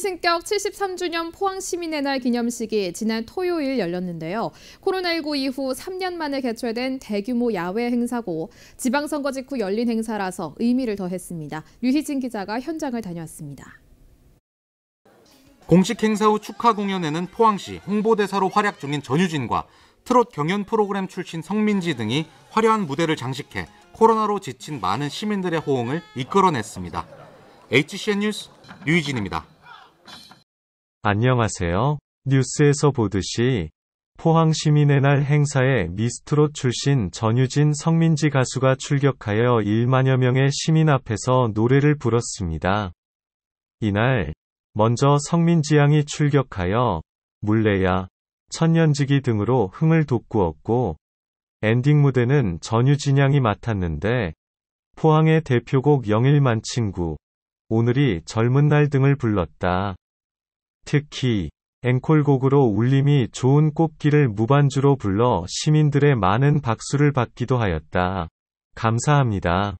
신격 73주년 포항시민의 날 기념식이 지난 토요일 열렸는데요. 코로나19 이후 3년 만에 개최된 대규모 야외 행사고 지방선거 직후 열린 행사라서 의미를 더했습니다. 류희진 기자가 현장을 다녀왔습니다. 공식 행사 후 축하 공연에는 포항시 홍보대사로 활약 중인 전유진과 트롯 경연 프로그램 출신 성민지 등이 화려한 무대를 장식해 코로나로 지친 많은 시민들의 호응을 이끌어냈습니다. HCN 뉴스 류희진입니다. 안녕하세요. 뉴스에서 보듯이 포항 시민의 날 행사에 미스트롯 출신 전유진 성민지 가수가 출격하여 1만여 명의 시민 앞에서 노래를 불렀습니다. 이날 먼저 성민지 양이 출격하여 물레야, 천년지기 등으로 흥을 돋구었고 엔딩 무대는 전유진 양이 맡았는데 포항의 대표곡 영일만 친구, 오늘이 젊은 날 등을 불렀다. 특히 앵콜곡으로 울림이 좋은 꽃길을 무반주로 불러 시민들의 많은 박수를 받기도 하였다. 감사합니다.